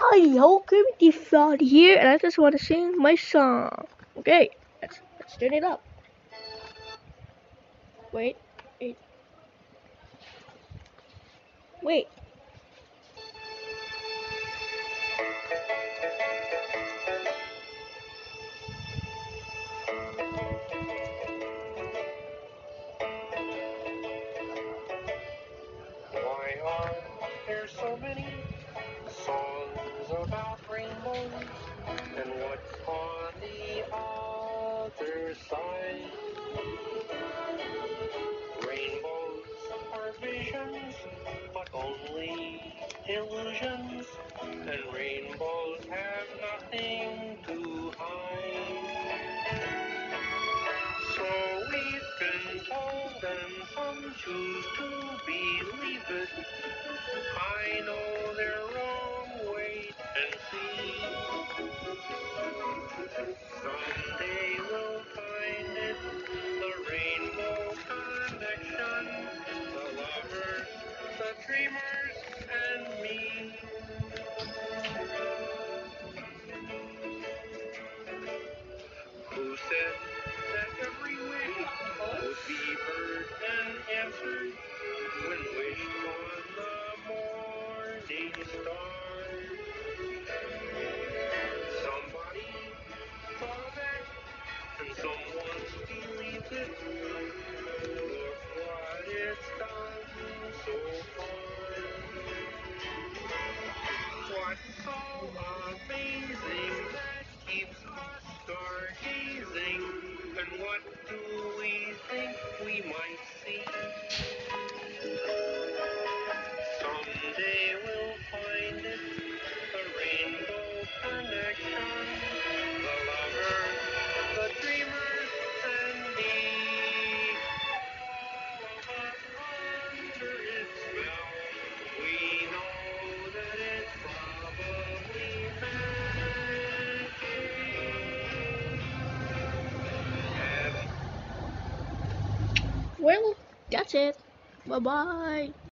Hi, ho, Kermit the Frog here, and I just want to sing my song. Okay, let's, let's turn it up. Wait, wait. Wait. So many songs about rainbows? And what's on the other side? Rainbows are visions, but only illusions. And rainbows have nothing to hide. So we've been told, and some choose to believe it. I know they're dreamers, what can we do? What is done so far? What so amazing that keeps us our? And what do we think we might see? Well, that's it. Bye bye.